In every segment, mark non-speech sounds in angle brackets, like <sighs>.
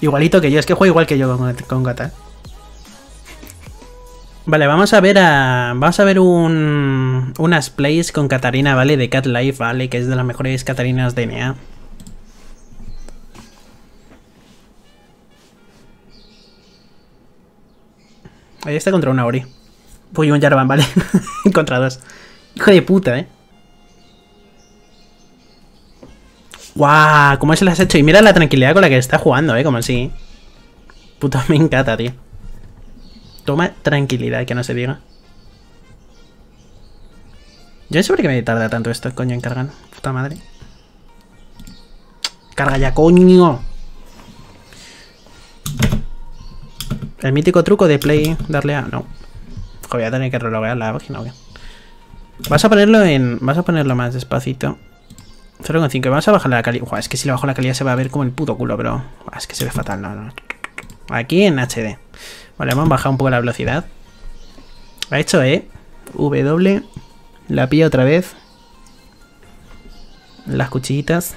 Igualito que yo, es que juego igual que yo con, con Gata. Vale, vamos a ver a. Vamos a ver un. Unas plays con Katarina, ¿vale? De Cat Life, ¿vale? Que es de las mejores Catarinas de NA. Ahí está contra una Ori. Uy, un Jarvan, vale. <laughs> contra dos. Hijo de puta, eh. ¡Guau! ¿Cómo se las has hecho? Y mira la tranquilidad con la que está jugando, eh. Como así. Puta, me encanta, tío. Toma tranquilidad, que no se diga. Yo no sé por qué me tarda tanto esto, coño, en cargar. Puta madre. Carga ya, coño. El mítico truco de play, darle a... No. Voy a tener que relogar la página, Vas a ponerlo en... Vas a ponerlo más despacito. 0,5. Vamos a bajar la calidad. Es que si le bajo la calidad se va a ver como el puto culo, pero... Es que se ve fatal, no, no. Aquí en HD. Vale, hemos bajado un poco la velocidad. Ha hecho E. W. La pilla otra vez. Las cuchillitas.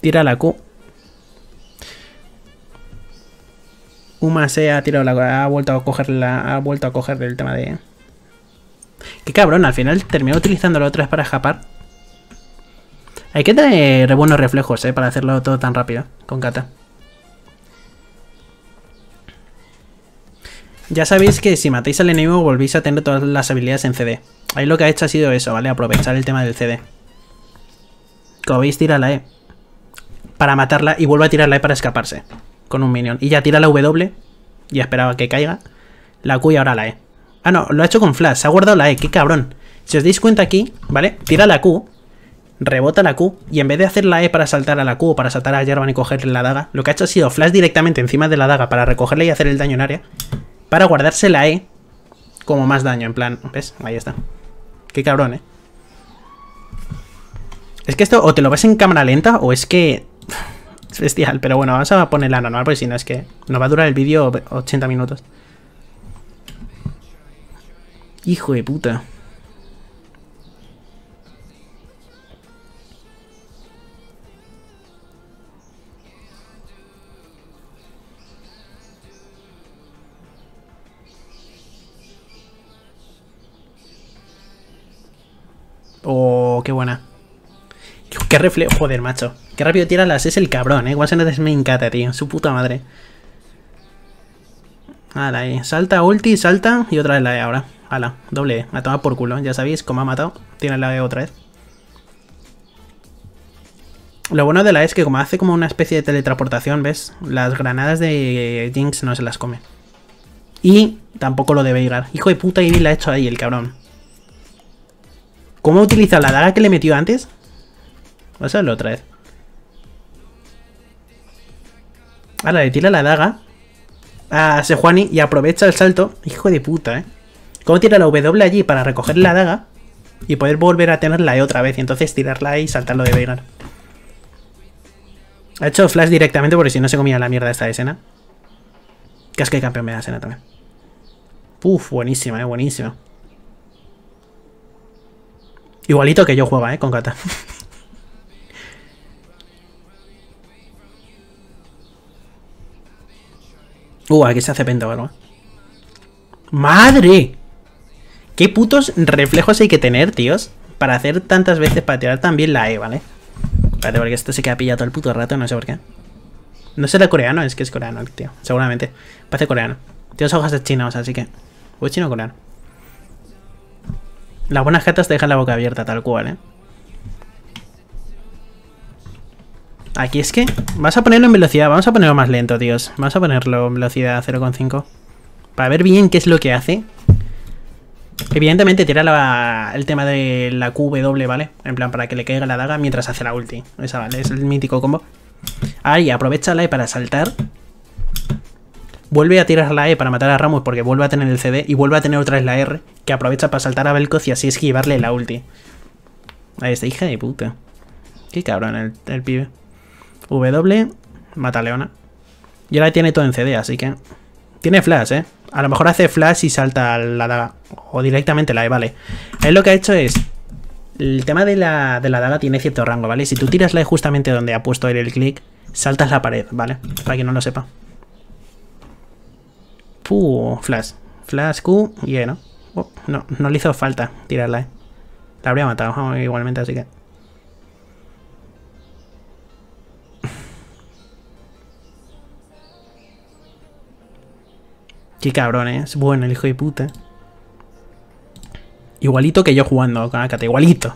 Tira la Q. Uma se ha tirado la ha vuelto a coger la, ha vuelto a coger el tema de qué cabrón al final terminó utilizando la otra vez para escapar hay que tener buenos reflejos eh, para hacerlo todo tan rápido con Kata ya sabéis que si matáis al enemigo volvéis a tener todas las habilidades en CD ahí lo que ha hecho ha sido eso vale aprovechar el tema del CD como veis tira la E para matarla y vuelve a tirar la E para escaparse con un minion. Y ya tira la W. Y esperaba que caiga. La Q y ahora la E. Ah, no, lo ha hecho con flash. Se ha guardado la E. Qué cabrón. Si os dais cuenta aquí, ¿vale? Tira la Q. Rebota la Q. Y en vez de hacer la E para saltar a la Q o para saltar a Jarvan y cogerle la daga, lo que ha hecho ha sido flash directamente encima de la daga para recogerle y hacer el daño en área. Para guardarse la E como más daño. En plan, ¿ves? Ahí está. Qué cabrón, ¿eh? Es que esto o te lo ves en cámara lenta o es que <sighs> es bestial, pero bueno, vamos a ponerla normal porque si no es que nos va a durar el vídeo 80 minutos. Hijo de puta. Oh, qué buena. Qué reflejo. Joder, macho. Qué rápido tira las es el cabrón, eh. Igual se me encanta, tío. Su puta madre. Hala, ahí. Salta, ulti, salta. Y otra vez la E ahora. Hala, doble E. A tomar por culo. Ya sabéis cómo ha matado. Tiene la E otra vez. Lo bueno de la E es que como hace como una especie de teletransportación, ¿ves? Las granadas de Jinx no se las come. Y tampoco lo debe llegar. Hijo de puta, y la ha hecho ahí el cabrón. ¿Cómo utiliza la daga que le metió antes? Vamos a verlo otra vez. Ahora le tira la daga a Sejuani y aprovecha el salto. Hijo de puta, ¿eh? ¿Cómo tira la W allí para recoger la daga y poder volver a tenerla E otra vez? Y entonces tirarla y saltarlo de Veigar. Ha hecho flash directamente porque si no se comía la mierda esta escena. Que es campeón me da escena también. Uf, buenísima, eh, buenísima. Igualito que yo juega, eh, con Kata. <laughs> Uh, aquí se hace pentabarba. ¡Madre! ¿Qué putos reflejos hay que tener, tíos? Para hacer tantas veces, para tirar también la E, ¿vale? Espérate, porque esto se queda pillado todo el puto rato, no sé por qué. No será coreano, es que es coreano, tío. Seguramente. Parece coreano. Tiene hojas de chinos, así que... ¿O es chino o coreano? Las buenas gatas te dejan la boca abierta, tal cual, ¿eh? Aquí es que... Vas a ponerlo en velocidad. Vamos a ponerlo más lento, tíos. Vamos a ponerlo en velocidad 0,5. Para ver bien qué es lo que hace. Evidentemente tira el tema de la QW, ¿vale? En plan, para que le caiga la daga mientras hace la ulti. Esa, ¿vale? Es el mítico combo. Ahí, aprovecha la E para saltar. Vuelve a tirar la E para matar a Ramos porque vuelve a tener el CD. Y vuelve a tener otra vez la R. Que aprovecha para saltar a Belkoz y así esquivarle la ulti. Ahí está, hija de puta. Qué cabrón el pibe. W, mata a Leona. Y ahora tiene todo en CD, así que... Tiene flash, ¿eh? A lo mejor hace flash y salta la daga. O directamente la E, vale. Él lo que ha hecho es... El tema de la, de la daga tiene cierto rango, ¿vale? Si tú tiras la E justamente donde ha puesto él el clic, saltas la pared, ¿vale? Para quien no lo sepa. Puh, flash. Flash Q y E, ¿no? Oh, no, no le hizo falta tirarla, ¿eh? La habría matado igualmente, así que... <laughs> Qué cabrón, ¿eh? Es bueno el hijo de puta. Igualito que yo jugando con Akata, igualito.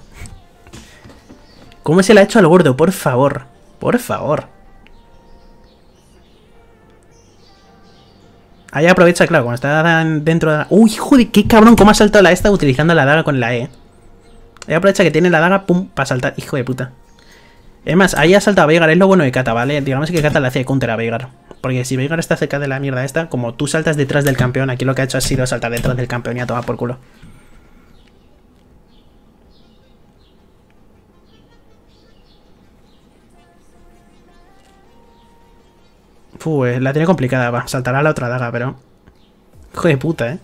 ¿Cómo se le ha hecho al gordo? Por favor. Por favor. Ahí aprovecha, claro, cuando está dentro de la... ¡Uy, hijo de qué cabrón! ¿Cómo ha saltado la esta utilizando la daga con la E? Ahí aprovecha que tiene la daga, pum, para saltar. Hijo de puta. Es más, ahí ha saltado a Veigar, es lo bueno de Kata, ¿vale? Digamos que Kata le hace counter a Veigar. Porque si Veigar está cerca de la mierda esta, como tú saltas detrás del campeón, aquí lo que ha hecho ha sido saltar detrás del campeón y a tomar por culo. Fuh, la tiene complicada, va. Saltará la otra daga, pero... Hijo de puta, ¿eh?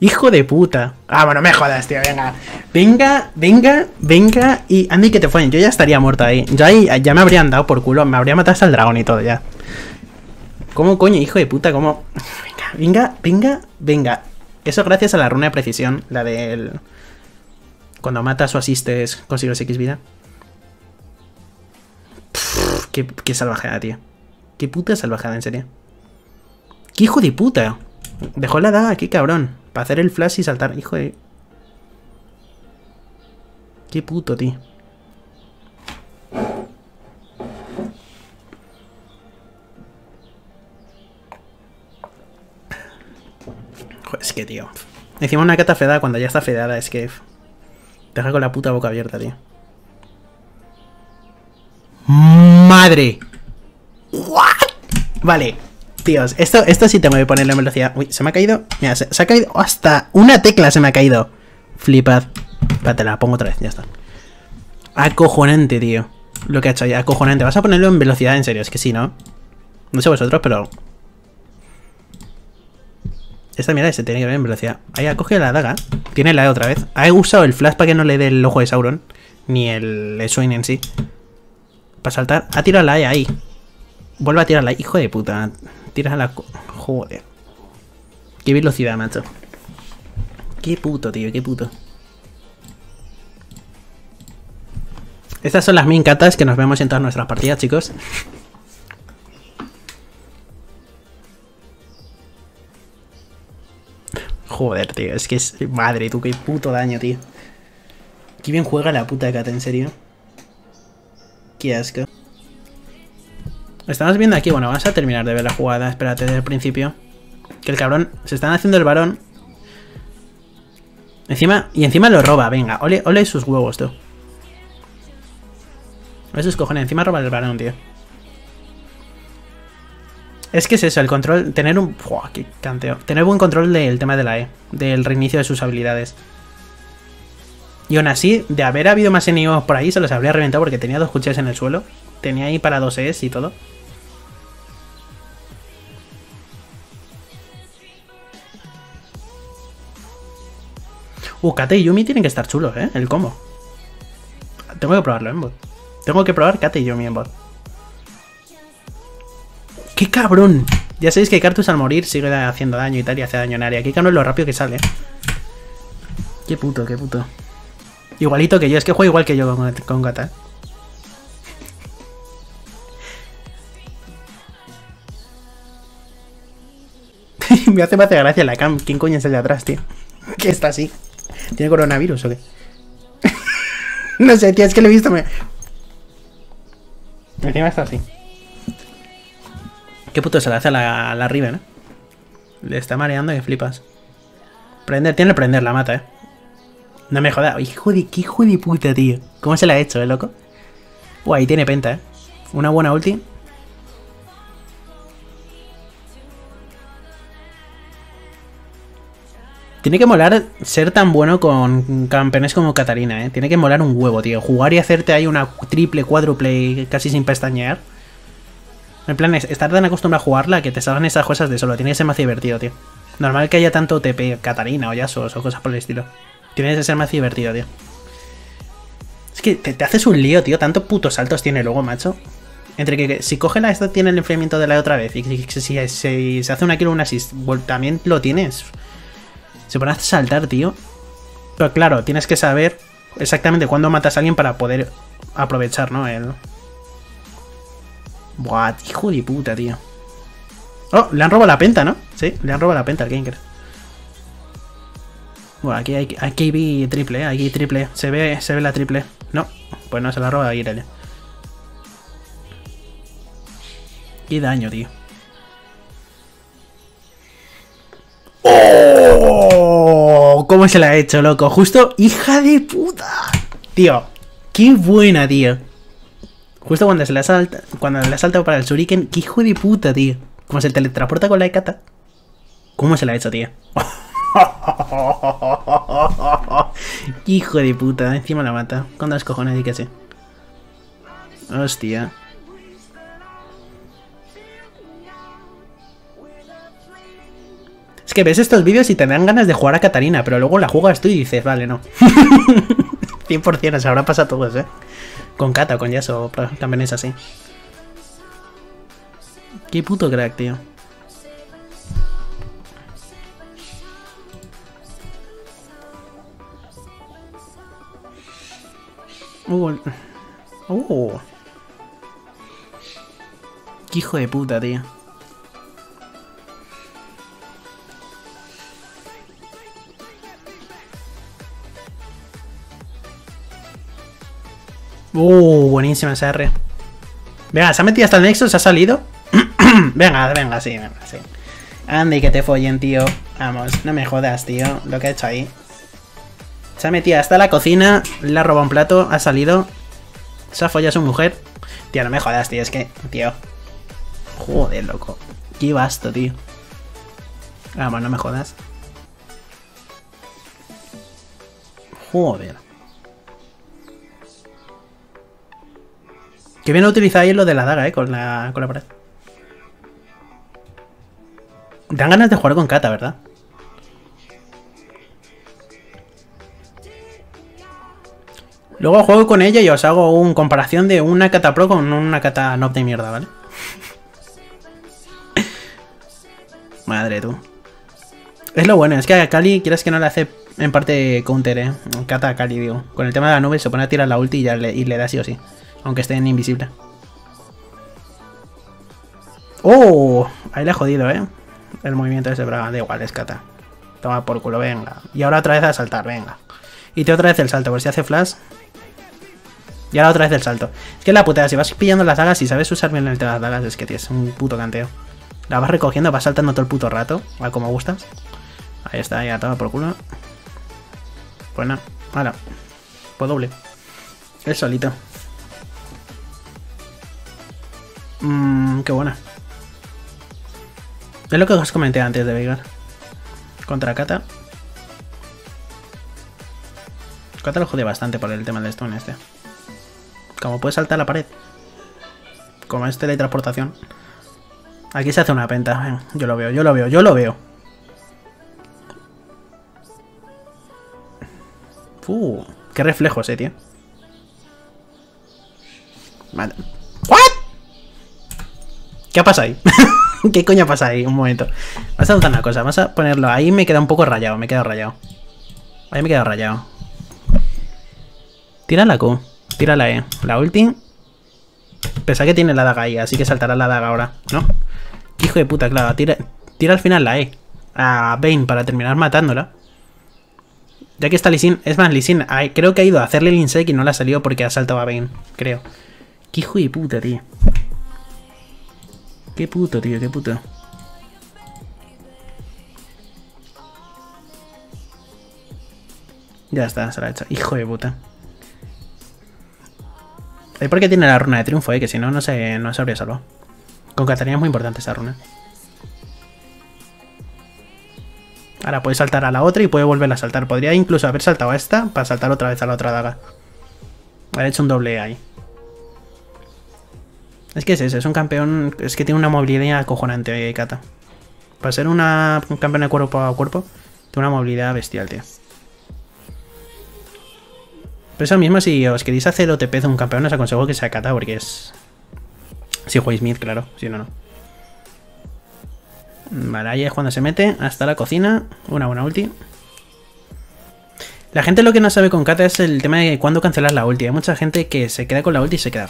Hijo de puta. Ah, bueno, me jodas, tío, venga. Venga, venga, venga y... Andy, que te fue. Yo ya estaría muerto ahí. Yo ahí ya me habrían dado por culo. Me habría matado hasta el dragón y todo, ya. ¿Cómo coño, hijo de puta? ¿Cómo...? Venga, venga, venga, venga. Eso gracias a la runa de precisión. La del... Cuando matas o asistes, consigues X vida. qué, qué salvajada, tío. Qué puta salvajada, en serio. ¡Qué hijo de puta! Dejó la daga aquí, cabrón. Para hacer el flash y saltar. Hijo de... Qué puto, tío. Joder, es que, tío. Encima una cata fedada cuando ya está fedada. Es que... Deja con la puta boca abierta, tío. ¡Madre! ¿What? Vale, tíos, esto, esto sí tengo que ponerle en velocidad. Uy, se me ha caído. Mira, se, ha caído. Hasta una tecla se me ha caído. Flipad. Espérate, la pongo otra vez, ya está. Acojonante, tío. Lo que ha hecho ahí, acojonante. Vas a ponerlo en velocidad, en serio, es que sí, ¿no? No sé vosotros, pero... Esta mierda se tiene que ver en velocidad. Ahí ha cogido la daga. Tiene la E otra vez. Ha usado el flash para que no le dé el ojo de Sauron. Ni el swing en sí. Para saltar. Ha tirado la E ahí. Vuelve a tirarla, hijo de puta. Tiras a la... Joder. Qué velocidad, macho. Qué puto, tío, qué puto. Estas son las mincatas que nos vemos en todas nuestras partidas, chicos. Joder, tío, es que es... Madre, tú, qué puto daño, tío. Qué bien juega la puta cata, en serio. Qué asco. Estamos viendo aquí, bueno, vamos a terminar de ver la jugada, espérate, desde el principio. Que el cabrón, se están haciendo el varón. Encima, y encima lo roba, venga, ole, ole sus huevos, tú. Ole sus cojones, encima roba el varón, tío. Es que es eso, el control, tener un... ¡Buah, qué canteo! Tener buen control del tema de la E, del reinicio de sus habilidades. Y aún así, de haber habido más enemigos por ahí, se los habría reventado porque tenía dos cuchillas en el suelo. Tenía ahí para dos E's y todo. Uh, Kate y Yumi tienen que estar chulos, ¿eh? El combo. Tengo que probarlo en bot. Tengo que probar Kate y Yumi en bot. ¡Qué cabrón! Ya sabéis que Cartus al morir sigue haciendo daño y tal y hace daño en área. Qué cabrón lo rápido que sale. Qué puto, qué puto. Igualito que yo, es que juego igual que yo con, con Gata. <laughs> me hace más gracia la cam. ¿Quién coño es el de atrás, tío? <laughs> ¿Qué está así? ¿Tiene coronavirus o qué? <laughs> no sé, tío, es que lo he visto. Me... Encima está así. Qué puto se le hace a la, la Riven, ¿eh? Le está mareando y flipas. Prender, tiene que prender, la mata, ¿eh? No me jodas. Hijo de qué hijo de puta, tío. ¿Cómo se la ha hecho, eh, loco? Uy, ahí tiene penta, ¿eh? Una buena ulti. Tiene que molar ser tan bueno con campeones como Katarina, ¿eh? Tiene que molar un huevo, tío. Jugar y hacerte ahí una triple, cuádruple casi sin pestañear. En plan, es estar tan acostumbrado a jugarla que te salgan esas cosas de solo. Tiene que ser más divertido, tío. Normal que haya tanto TP Katarina o Yasuo o cosas por el estilo. Tiene que ser más divertido, tío. Es que te, haces un lío, tío. Tantos putos saltos tiene luego, macho. Entre que, si coge la esta tiene el enfriamiento de la otra vez y si, si, se hace una kill un assist, también lo tienes. Se pone a saltar, tío. Claro, tienes que saber exactamente cuándo matas a alguien para poder aprovechar, ¿no? El... Buah, hijo de puta, tío. Oh, le han robado la penta, ¿no? Sí, le han robado la penta al Ganker. Bueno, aquí hay, aquí hay triple, ¿eh? Aquí triple. Se ve, se ve la triple. No, pues no, se la roba Irelia. Qué daño, tío. ¿Cómo se la ha hecho, loco? Justo, hija de puta. Tío, qué buena, tío. Justo cuando se le salta, cuando le saltado para el shuriken, qué hijo de puta, tío. Como se teletransporta con la Ekata. ¿Cómo se la ha hecho, tío? <laughs> hijo de puta, encima la mata. Con dos cojones y que sí. Hostia. Que ves estos vídeos y te dan ganas de jugar a Katarina, pero luego la juegas tú y dices, vale, no. <laughs> 100% se habrá pasado todos, ¿eh? Con Kata o con Yasuo también es así. Qué puto crack, tío. Uh. Uh. Qué hijo de puta, tío. Uh, buenísima esa R. Venga, ¿se ha metido hasta el Nexus? ¿Se ha salido? <clears throat> venga, venga, sí, venga, sí. Andy, que te follen, tío. Vamos, no me jodas, tío. Lo que ha hecho ahí. Se ha metido hasta la cocina, le ha robado un plato, ha salido. Se ha follado a su mujer. Tío, no me jodas, tío. Es que, tío. Joder, loco. Qué basto, tío. Vamos, no me jodas. Joder. Que bien utilizáis lo de la daga, eh, con la, con la pared. Dan ganas de jugar con Kata, ¿verdad? Luego juego con ella y os hago una comparación de una Kata Pro con una Kata Noob de mierda, ¿vale? <laughs> Madre tú. Es lo bueno, es que a Kali, quieres que no le hace en parte counter, ¿eh? Kata a Kali, digo. Con el tema de la nube se pone a tirar la ulti y, ya le, y le da sí o sí. Aunque esté en invisible. ¡Oh! Ahí le he jodido, ¿eh? El movimiento de ese braga. Da igual, es kata. Toma por culo, venga. Y ahora otra vez a saltar, venga. Y te otra vez el salto, por si hace flash. Y ahora otra vez el salto. Es que la putada, si vas pillando las dagas y sabes usar bien el de las dagas, es que tienes un puto canteo. La vas recogiendo, vas saltando todo el puto rato, a como gustas. Ahí está, ya toma por culo. Pues nada, ahora. Pues doble. El solito. Mmm, qué buena. Es lo que os comenté antes de Veigar. Contra Kata. Kata lo jode bastante por el tema del stone este. Como puede saltar la pared. Como es teletransportación. Aquí se hace una penta. Yo lo veo, yo lo veo, yo lo veo. Uh, qué reflejos, eh, tío. ¿What? ¿Qué pasa ahí? <laughs> ¿Qué coño pasa ahí? Un momento. Vamos a hacer una cosa. Vamos a ponerlo. Ahí me queda un poco rayado. Me he quedado rayado. Ahí me he quedado rayado. Tira la Q. Tira la E. La ulti. Pensaba que tiene la daga ahí. Así que saltará la daga ahora. ¿No? Hijo de puta, claro. Tira, tira al final la E. A Bane para terminar matándola. Ya que está Lisin. Es más, Lisin. Creo que ha ido a hacerle el insect y no le ha salido porque ha saltado a Bane. Creo. Qué hijo de puta, tío. Qué puto, tío, qué puto. Ya está, se la ha hecho. Hijo de puta. Es porque tiene la runa de triunfo, eh, que si no, no se, no se habría salvado. Con Catarina es muy importante esa runa. Ahora puede saltar a la otra y puede volver a saltar. Podría incluso haber saltado a esta para saltar otra vez a la otra daga. Ha hecho un doble ahí. Es que es eso, es un campeón. Es que tiene una movilidad acojonante, Kata. Para ser una, un campeón de cuerpo a cuerpo, tiene una movilidad bestial, tío. Pero eso mismo, si os queréis hacer OTP de un campeón, os aconsejo que sea Kata, porque es. Si jugáis mid, claro. Si no, no. Vale, ahí es cuando se mete hasta la cocina. Una buena ulti. La gente lo que no sabe con Kata es el tema de cuándo cancelar la ulti. Hay mucha gente que se queda con la ulti y se queda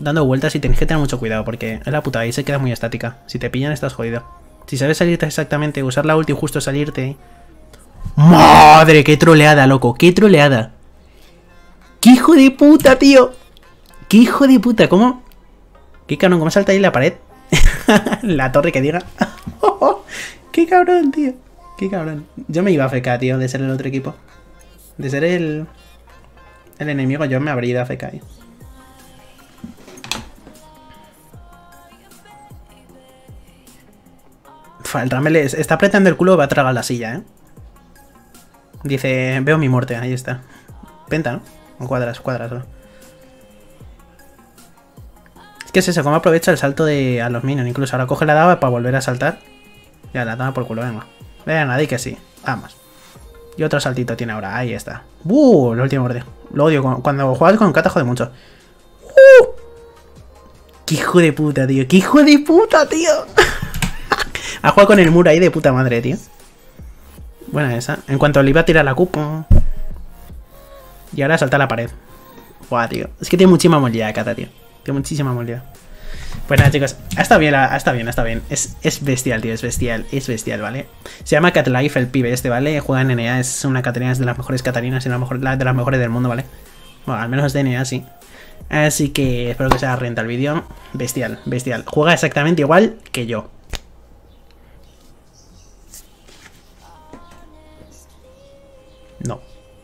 dando vueltas y tenéis que tener mucho cuidado porque es la puta y se queda muy estática. Si te pillan estás jodido. Si sabes salirte exactamente, usar la ulti y justo salirte... ¡Madre! ¡Qué troleada, loco! ¡Qué troleada! ¡Qué hijo de puta, tío! ¡Qué hijo de puta! ¿Cómo? ¿Qué cabrón? ¿Cómo salta ahí la pared? <laughs> la torre que diga. <laughs> ¡Qué cabrón, tío! ¡Qué cabrón! Yo me iba a FK, tío, de ser el otro equipo. De ser el... El enemigo, yo me habría ido a FK. Ahí. El Ramel está apretando el culo va a tragar la silla, ¿eh? Dice, veo mi muerte, ahí está. Penta, ¿no? O cuadras, cuadras, ¿no? Es que es eso, cómo aprovecha el salto de a los minions. Incluso ahora coge la daba para volver a saltar. Ya, la toma por culo, venga. Venga, di que sí. Vamos. Y otro saltito tiene ahora, ahí está. ¡Uh! El último borde. Lo odio, cuando juegas con Kata jode mucho. ¡Uh! ¡Qué hijo de puta, tío! ¡Qué hijo de puta, tío! Ha jugado con el muro ahí de puta madre, tío. Buena esa. En cuanto le iba a tirar la cupo. Y ahora salta la pared. Buah, tío. Es que tiene muchísima movilidad Kata, tío. Tiene muchísima movilidad. Pues nada, chicos. Está bien, está bien, está bien. Es, es bestial, tío. Es bestial. Es bestial, ¿vale? Se llama Catlife el pibe este, ¿vale? Juega en NA. Es una Catarina, es de las mejores Catarinas y la, de las mejores del mundo, ¿vale? Bueno, al menos de NA, sí. Así que espero que sea renta el vídeo. Bestial, bestial. Juega exactamente igual que yo.